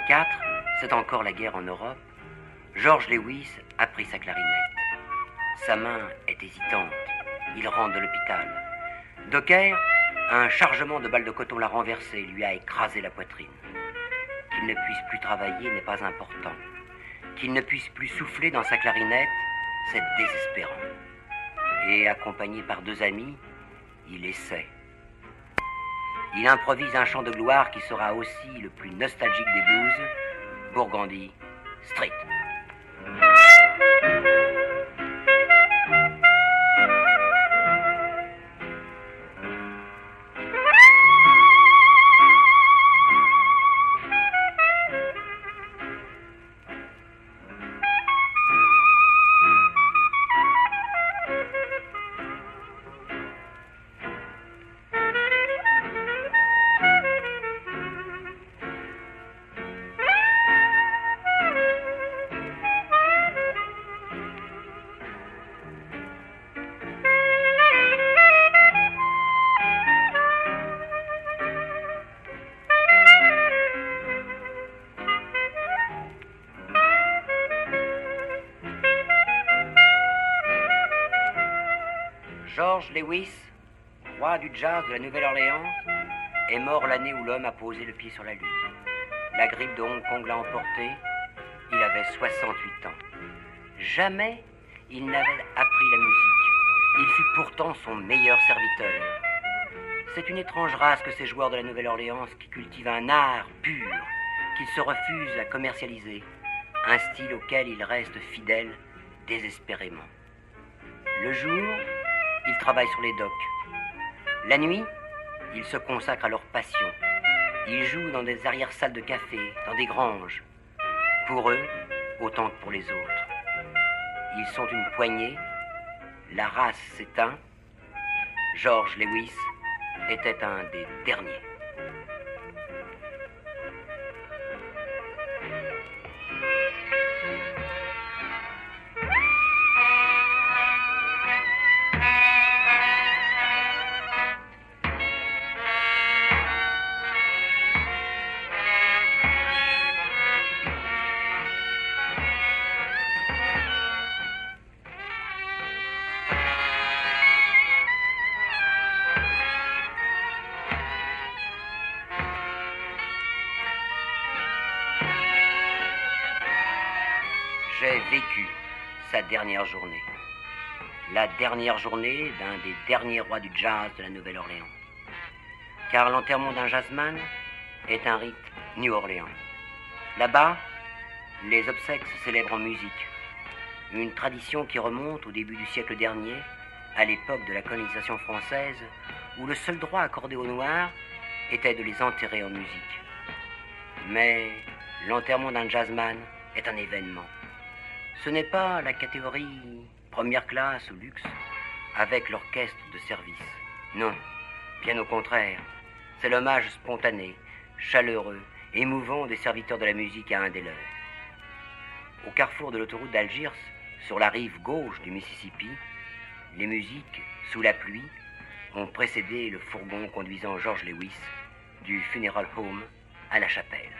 Une nuit de l'été 44, c'est encore la guerre en Europe, George Lewis a pris sa clarinette. Sa main est hésitante. Il rentre de l'hôpital. Docker, un chargement de balles de coton l'a renversé, lui a écrasé la poitrine. Qu'il ne puisse plus travailler n'est pas important. Qu'il ne puisse plus souffler dans sa clarinette, c'est désespérant. Et accompagné par deux amis, il essaie. Il improvise un chant de gloire qui sera aussi le plus nostalgique des blues, Bourgandie Street. Lewis, roi du jazz de la Nouvelle-Orléans, est mort l'année où l'homme a posé le pied sur la Lune. La grippe de Hong Kong l'a emporté. Il avait 68 ans. Jamais il n'avait appris la musique. Il fut pourtant son meilleur serviteur. C'est une étrange race que ces joueurs de la Nouvelle-Orléans qui cultivent un art pur, qu'ils se refusent à commercialiser, un style auquel ils restent fidèles désespérément. Le jour, ils travaillent sur les docks. La nuit, ils se consacrent à leur passion. Ils jouent dans des arrière-salles de café, dans des granges. Pour eux, autant que pour les autres. Ils sont une poignée. La race s'éteint. George Lewis était un des derniers. J'ai vécu sa dernière journée. La dernière journée d'un des derniers rois du jazz de la Nouvelle-Orléans. Car l'enterrement d'un jazzman est un rite New-Orléans. Là-bas, les obsèques se célèbrent en musique. Une tradition qui remonte au début du siècle dernier, à l'époque de la colonisation française, où le seul droit accordé aux Noirs était de les enterrer en musique. Mais l'enterrement d'un jazzman est un événement. Ce n'est pas la catégorie première classe ou luxe avec l'orchestre de service. Non, bien au contraire. C'est l'hommage spontané, chaleureux, émouvant des serviteurs de la musique à un des leurs. Au carrefour de l'autoroute d'Algiers, sur la rive gauche du Mississippi, les musiques, sous la pluie, ont précédé le fourgon conduisant George Lewis du Funeral Home à la chapelle.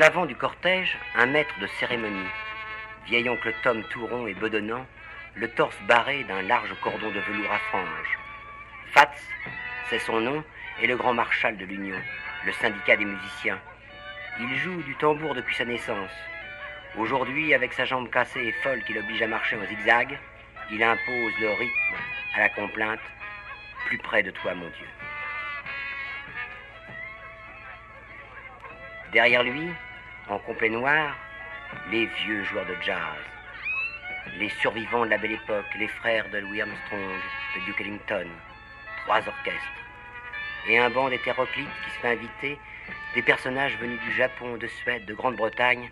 L'avant du cortège, un maître de cérémonie, vieil oncle Tom tout rond et bedonnant, le torse barré d'un large cordon de velours à franges. Fats, c'est son nom, est le grand marshal de l'Union, le syndicat des musiciens. Il joue du tambour depuis sa naissance. Aujourd'hui, avec sa jambe cassée et folle qui l'oblige à marcher en zigzag, il impose le rythme à la complainte plus près de toi, mon Dieu. Derrière lui, en complet noir, les vieux joueurs de jazz, les survivants de la belle époque, les frères de Louis Armstrong, de Duke Ellington, trois orchestres, et un banc d'hétéroclites qui se fait inviter des personnages venus du Japon, de Suède, de Grande-Bretagne,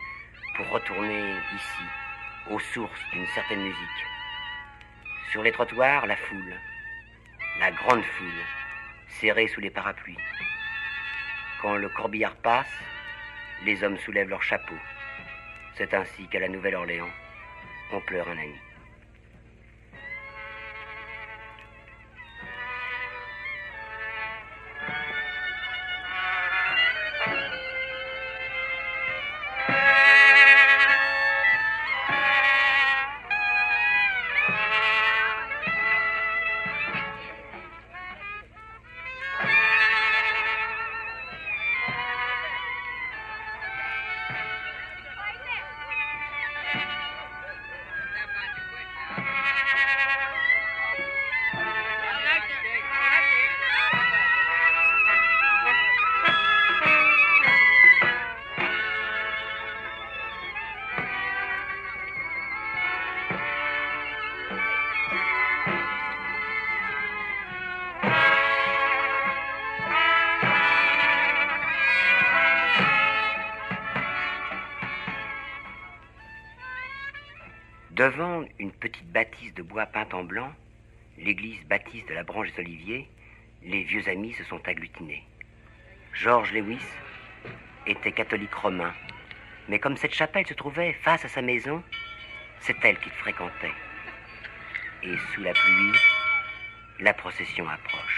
pour retourner ici, aux sources d'une certaine musique. Sur les trottoirs, la foule, la grande foule, serrée sous les parapluies. Quand le corbillard passe, les hommes soulèvent leurs chapeaux. C'est ainsi qu'à la Nouvelle-Orléans, on pleure un ami. Devant une petite bâtisse de bois peinte en blanc, l'église baptiste de la branche des Oliviers, les vieux amis se sont agglutinés. George Lewis était catholique romain, mais comme cette chapelle se trouvait face à sa maison, c'est elle qu'il fréquentait. Et sous la pluie, la procession approche.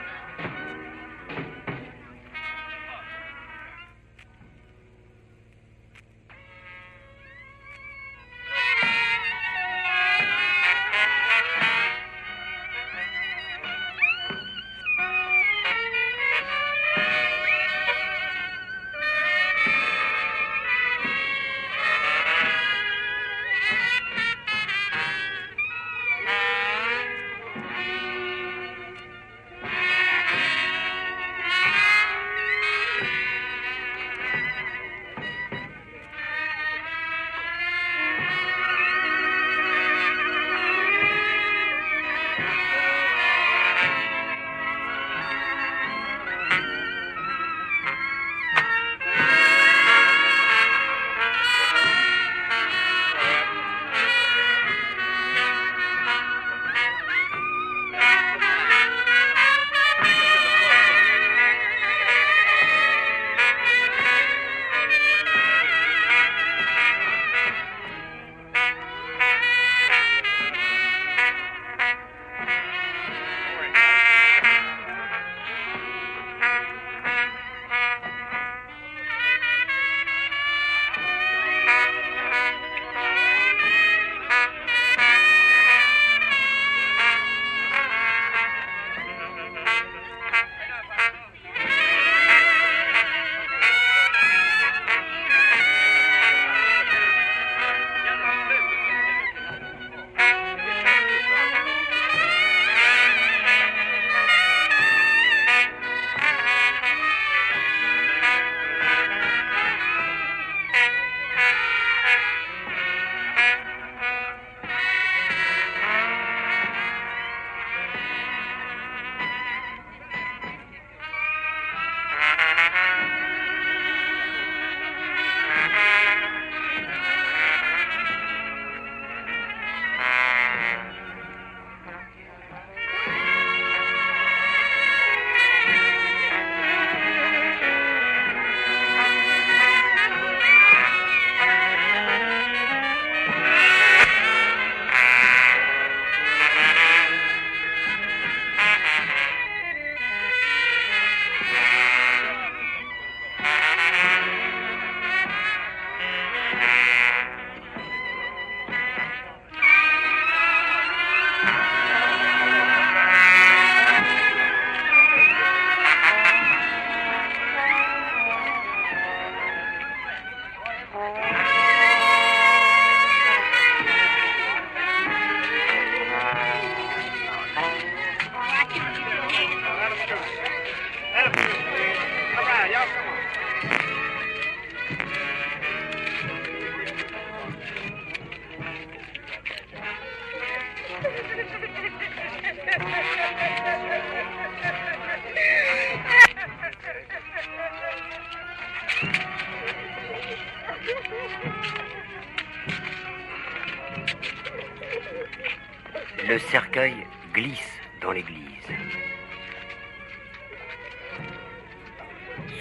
Le cercueil glisse dans l'église.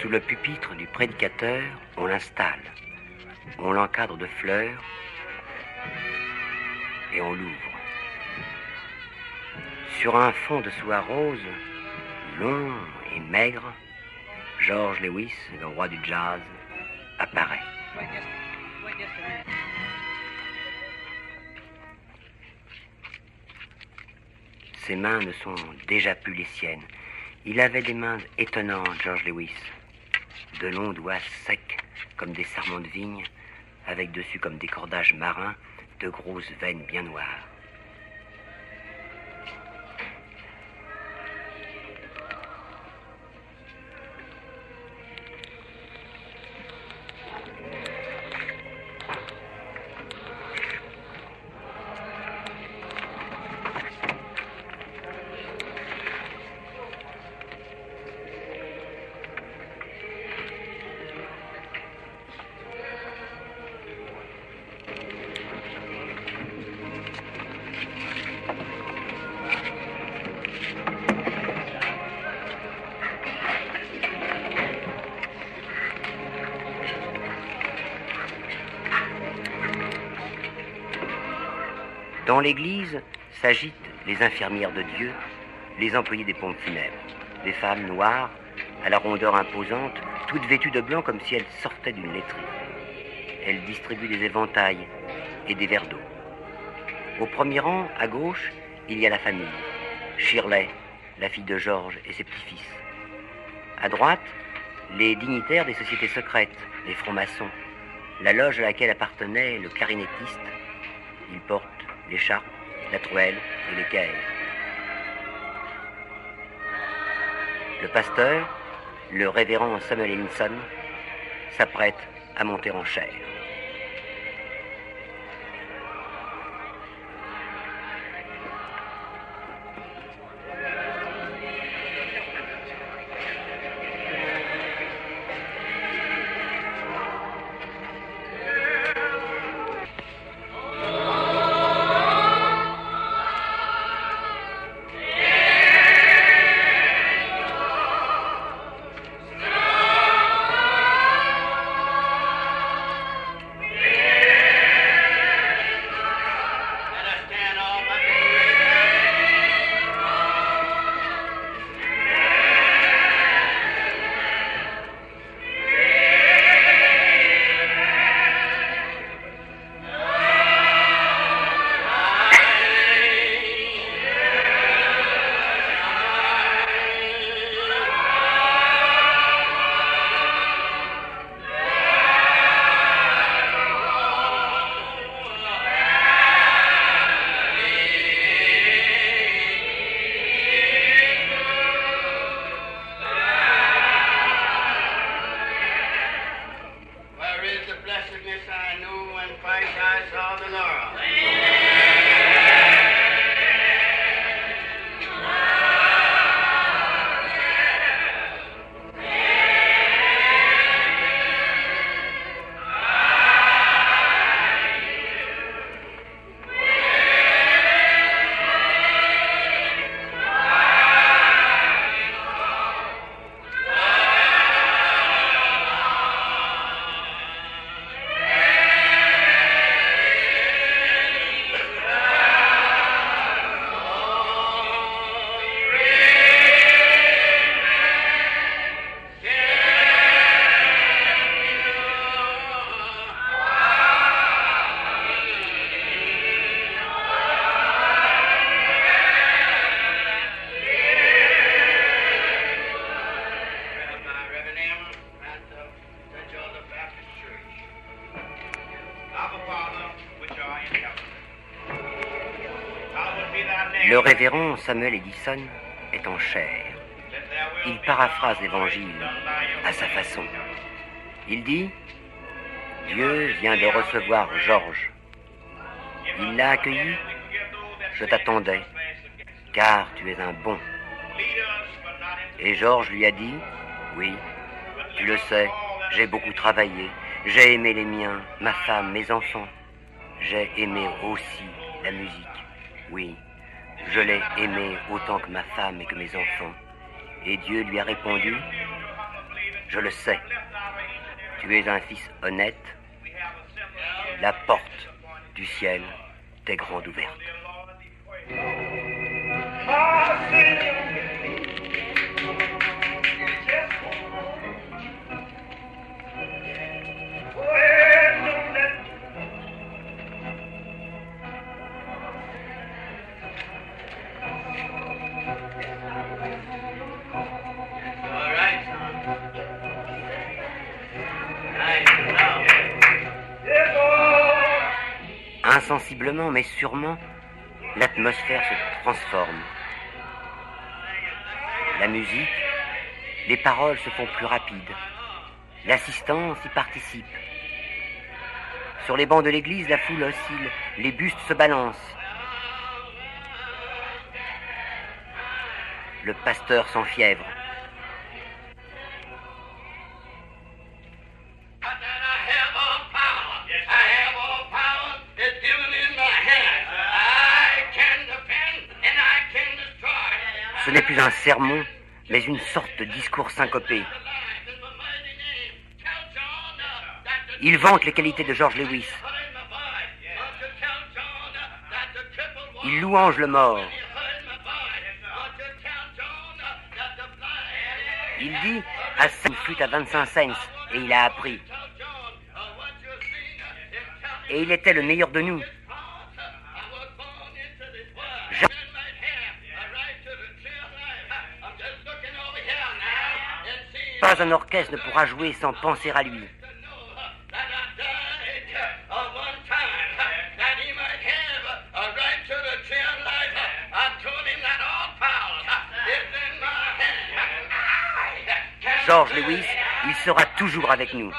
Sous le pupitre du prédicateur, on l'installe, on l'encadre de fleurs et on l'ouvre. Sur un fond de soie rose, long et maigre, George Lewis, le roi du jazz, apparaît. Ses mains ne sont déjà plus les siennes. Il avait des mains étonnantes, George Lewis. De longs doigts secs comme des sarments de vigne, avec dessus comme des cordages marins, de grosses veines bien noires. Dans l'église s'agitent les infirmières de Dieu, les employés des pompes funèbres, des femmes noires, à la rondeur imposante, toutes vêtues de blanc comme si elles sortaient d'une laiterie. Elles distribuent des éventails et des verres d'eau. Au premier rang, à gauche, il y a la famille. Shirley, la fille de Georges et ses petits-fils. À droite, les dignitaires des sociétés secrètes, les francs-maçons, la loge à laquelle appartenait le clarinettiste. L'écharpe, la truelle et l'équerre. Le pasteur, le révérend Samuel Henson, s'apprête à monter en chair. Le révérend Samuel Edison est en chair. Il paraphrase l'évangile à sa façon. Il dit Dieu vient de recevoir Georges. Il l'a accueilli. Je t'attendais, car tu es un bon. Et Georges lui a dit Oui, tu le sais, j'ai beaucoup travaillé. J'ai aimé les miens, ma femme, mes enfants. J'ai aimé aussi la musique. Oui, Je l'ai aimé autant que ma femme et que mes enfants. Et Dieu lui a répondu, Je le sais, tu es un fils honnête, la porte du ciel t'est grande ouverte. Insensiblement, mais sûrement, l'atmosphère se transforme. La musique, les paroles se font plus rapides. L'assistance y participe. Sur les bancs de l'église, la foule oscille, les bustes se balancent. Le pasteur s'enfièvre. Un sermon, mais une sorte de discours syncopé. Il vante les qualités de George Lewis. Il louange le mort. Il dit à une flûte à 25 cents et il a appris. Et il était le meilleur de nous. Pas un orchestre ne pourra jouer sans penser à lui. George Lewis, il sera toujours avec nous.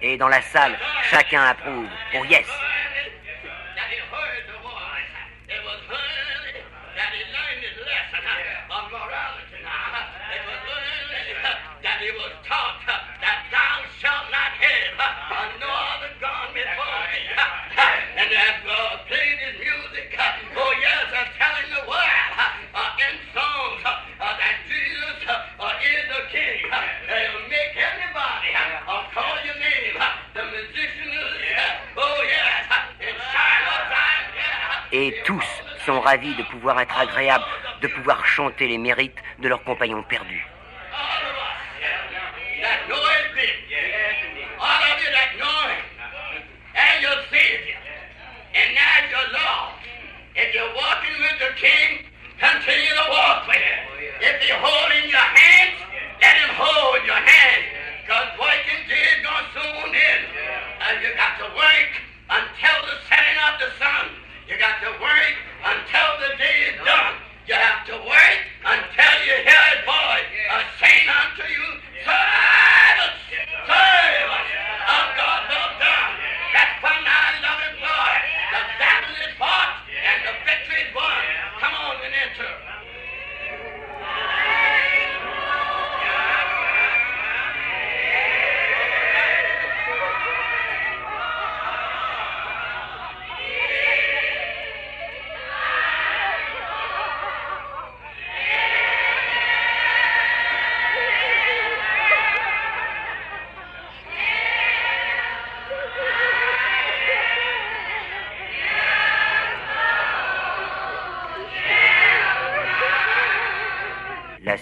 Et dans la salle, chacun approuve. Oh yes sont ravis de pouvoir être agréables, de pouvoir chanter les mérites de leurs compagnons perdus.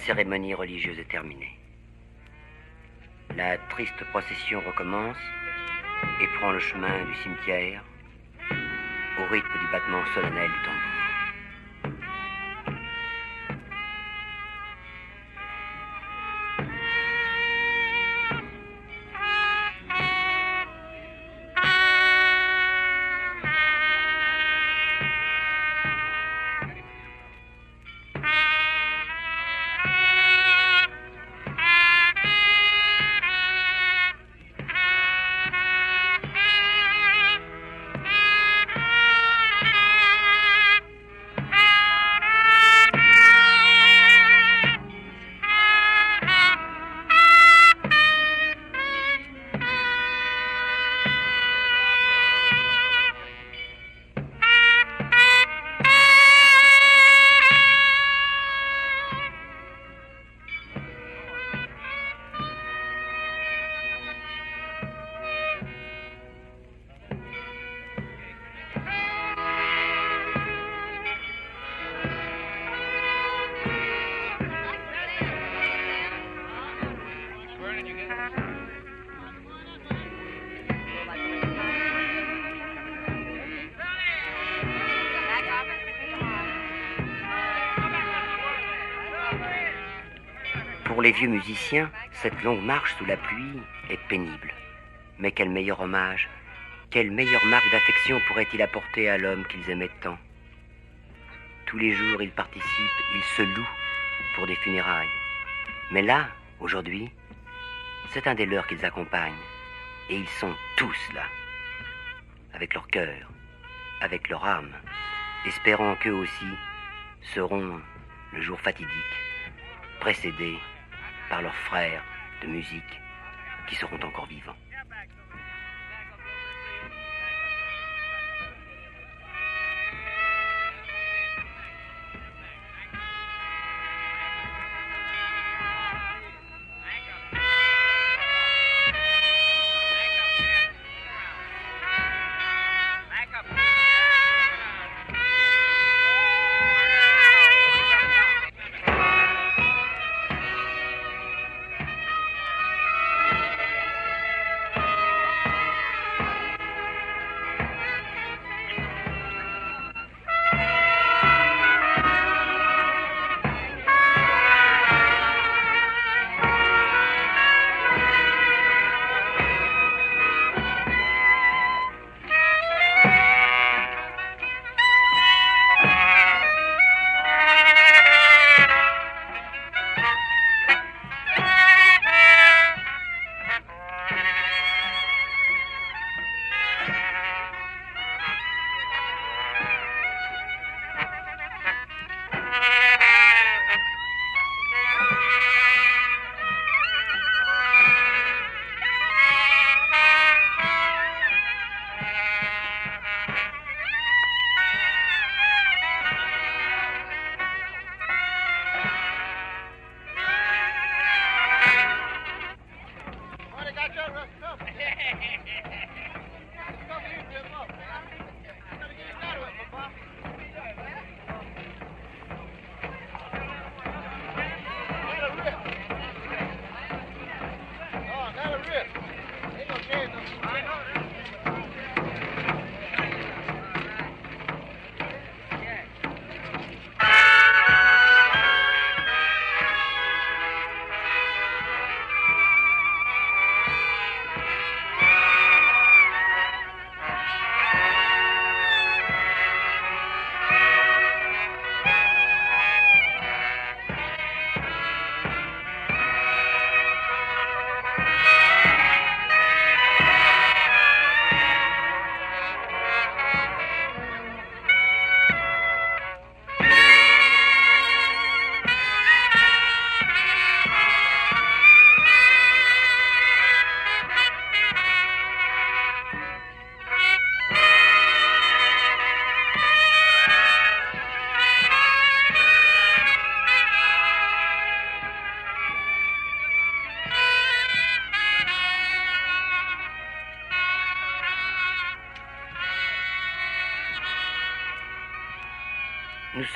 Cérémonie religieuse est terminée. La triste procession recommence et prend le chemin du cimetière au rythme du battement solennel du tambour. Vieux musiciens, cette longue marche sous la pluie est pénible. Mais quel meilleur hommage, quelle meilleure marque d'affection pourrait-il apporter à l'homme qu'ils aimaient tant? Tous les jours, ils participent, ils se louent pour des funérailles. Mais là, aujourd'hui, c'est un des leurs qu'ils accompagnent. Et ils sont tous là, avec leur cœur, avec leur âme, espérant qu'eux aussi seront, le jour fatidique, précédés par leurs frères de musique qui seront encore vivants.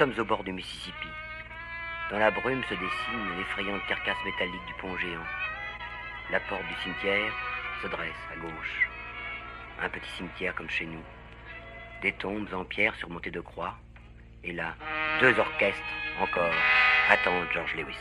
Sommes au bord du Mississippi. Dans la brume se dessine l'effrayante carcasse métallique du pont géant. La porte du cimetière se dresse à gauche. Un petit cimetière comme chez nous. Des tombes en pierre surmontées de croix. Et là, deux orchestres encore attendent George Lewis.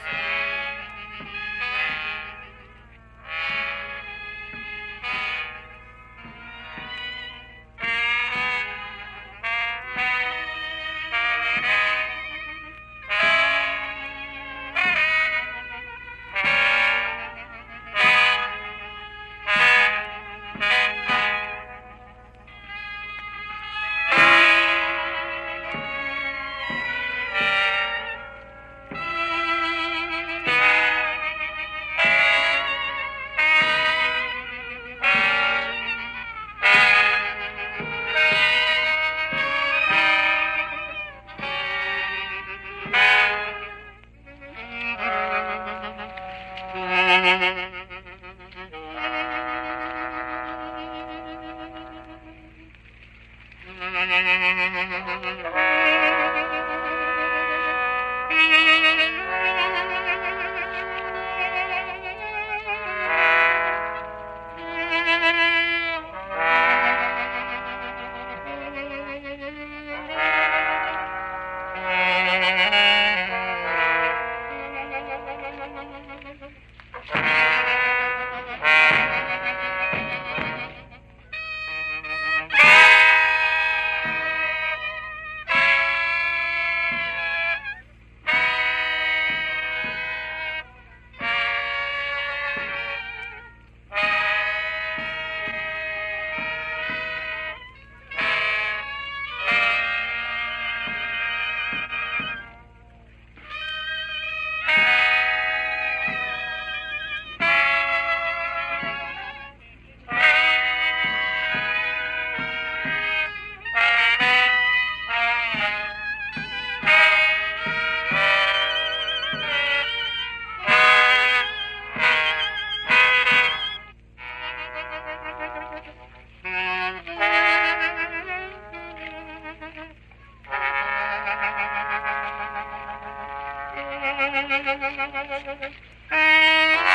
Thank you.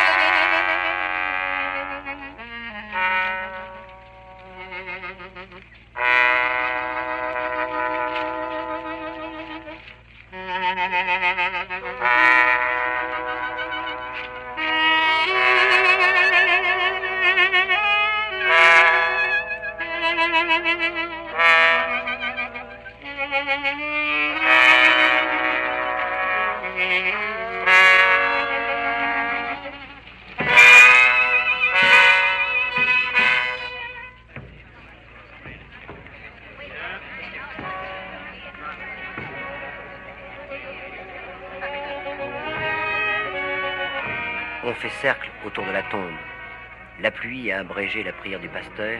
Pluie a abrégé la prière du pasteur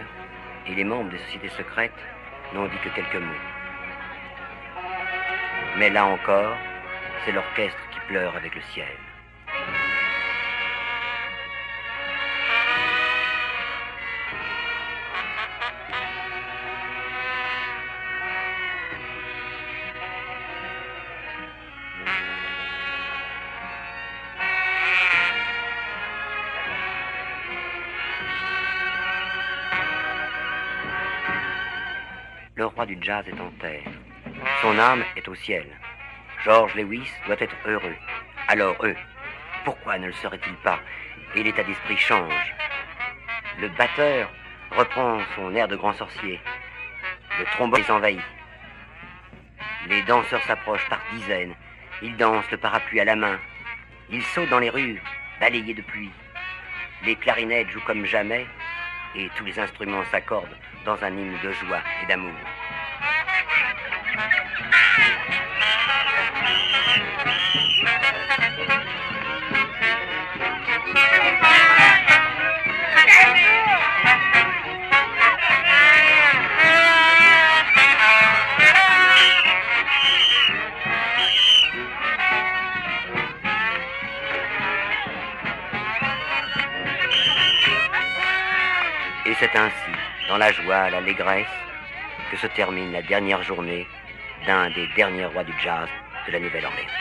et les membres des sociétés secrètes n'ont dit que quelques mots. Mais là encore, c'est l'orchestre qui pleure avec le ciel. Du jazz est en terre. Son âme est au ciel. George Lewis doit être heureux. Alors eux, pourquoi ne le serait-il pas? Et l'état d'esprit change. Le batteur reprend son air de grand sorcier. Le trombone les envahit. Les danseurs s'approchent par dizaines. Ils dansent le parapluie à la main. Ils sautent dans les rues, balayés de pluie. Les clarinettes jouent comme jamais et tous les instruments s'accordent dans un hymne de joie et d'amour. Ainsi, dans la joie, l'allégresse, que se termine la dernière journée d'un des derniers rois du jazz de la Nouvelle-Orléans.